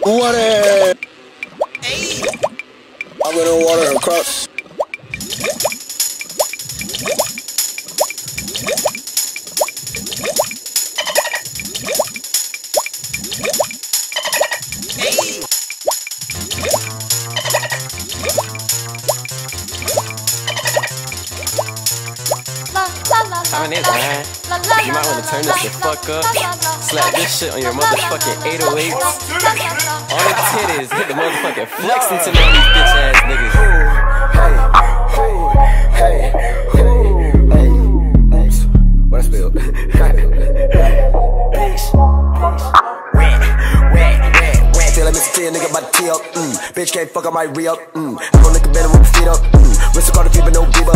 Water! Hey! I'm gonna water her crops. Time it, man. You might wanna turn this the fuck up. Slap this shit on your motherfucking 808s. On the titties, hit the motherfucking flex into all these bitch ass niggas. Hey, hey, hey, a to. Mm. Bitch can't fuck, I might re up. Mm. I'm gonna nigga better with my feet up. Mm. Whistle call the people, no diva. Hey, move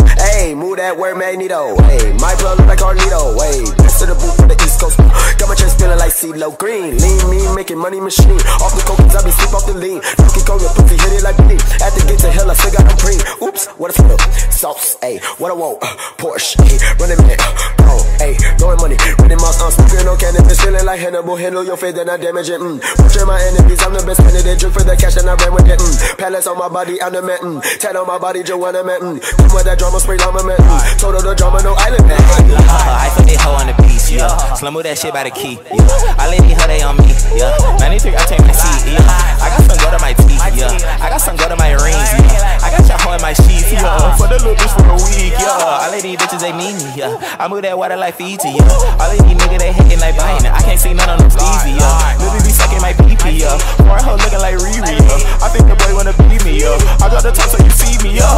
that word, Magneto. Hey, my blood look like Carnito. Hey, to the boot for the East Coast. Got my chest feeling like CeeLo Green. Lean, me, making money machine. Off the coke, I be sleep off the lean. Fucking go, your pussy hit it like me. At the gate to hell, I still got a cream. Oops, what a spill. Sauce, ayy, what I want. Uh, Porsche, ayy, running man. Uh, ayy, throwing money. Running mouse, I'm cannabis. Feeling like Hannibal. Handle your face, then I damage it. Mm. Butcher my enemies, I'm the best candidate. Drip for the cash, and I ran with it. Mm. Palace on my body, I'm the man. Mm. Tat on my body, Joanna man. Mm. Come with that drama, spray llama man. Mm. Total the drama, no island man. I put that hoe on the piece, yeah. Slum that shit by the key, yeah. I lady her, they on me, yeah. 93, I take my seat, yeah. I got some go to my teeth, the little bitch for a week, yeah. All of these bitches, they mean me, yeah. I move that water like Fiji, yeah. All of these niggas, they hating like biting. I can't see none of them Stevie, yeah. Lily be sucking my pee, yeah. Foreign hoe looking like Riri, yeah. I think the boy wanna be me, yeah. I drop the top so you see me, yeah.